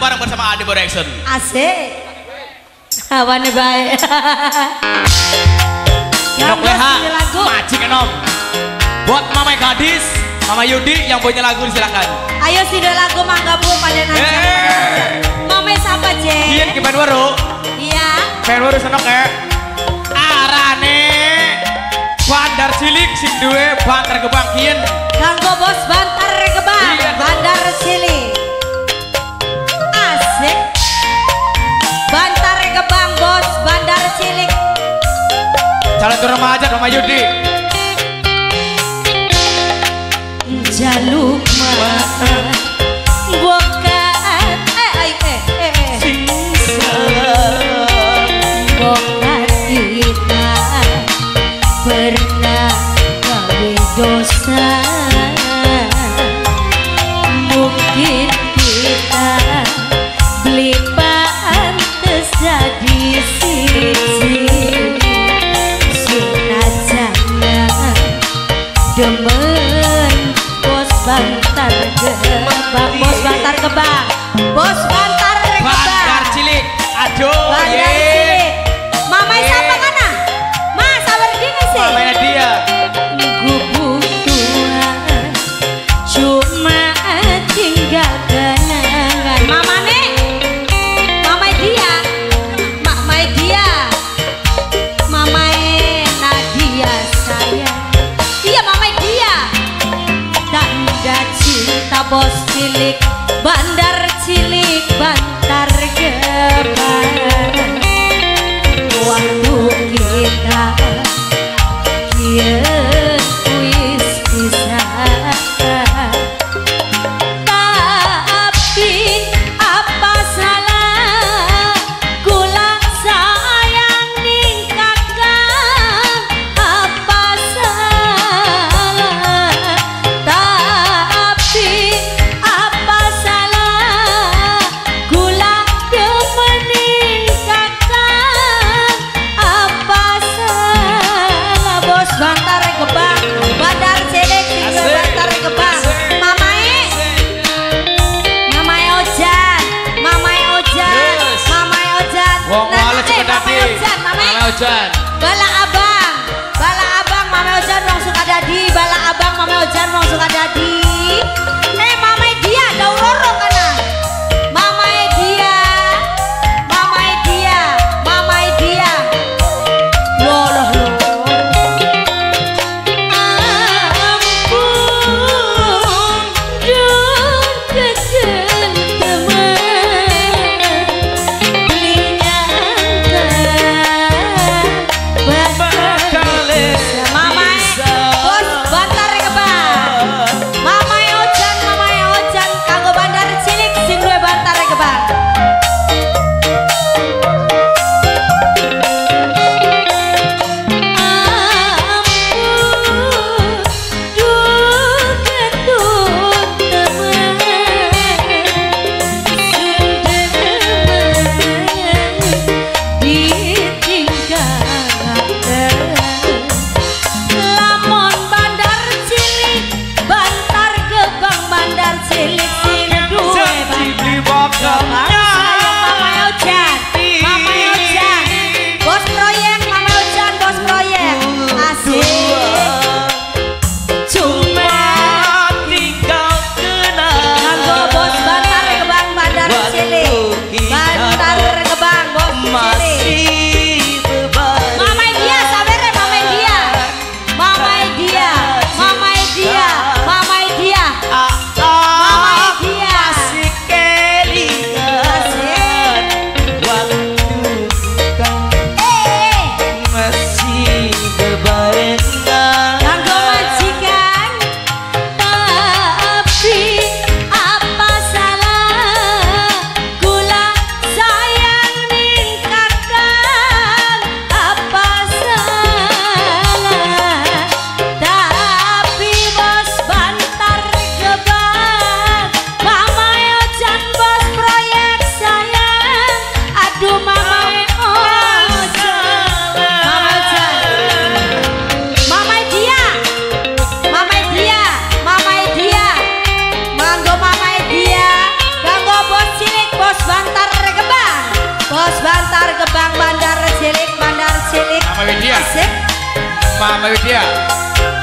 bareng bersama Adi Borection. Asik. Hawane baik. Nok leha, majikan om. Buat mama gadis, mama Yudi yang punya lagu silakan. Ayo sido lagu mangga bu pada nanti. Mama siapa je? Iya, kepen waru. Iya. Kepen waru senok ya. Arane. Bandar cilik sing duwe bantar gebang kian. Kanggo bos bantar kebang. Iya, Bandar cilik. Jalan ke rumah aja sama Yudi. demen bos bantar kebang bos bantar kebang bos bantar kebang bantar cilik. Aduh yeah.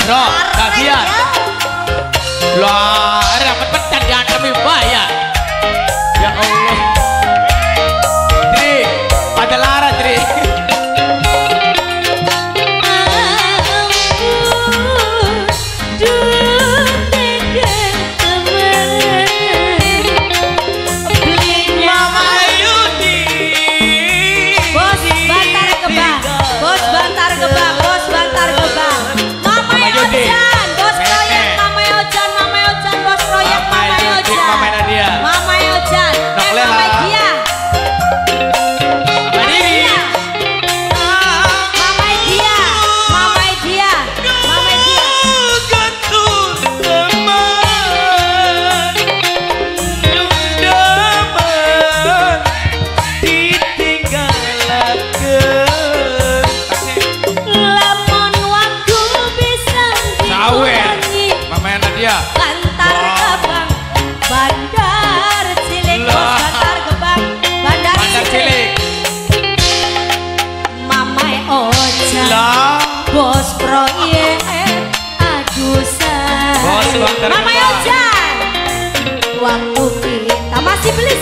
Ro, bagian. Lah, repet-repet jangan gak demi bayar. Ya Allah.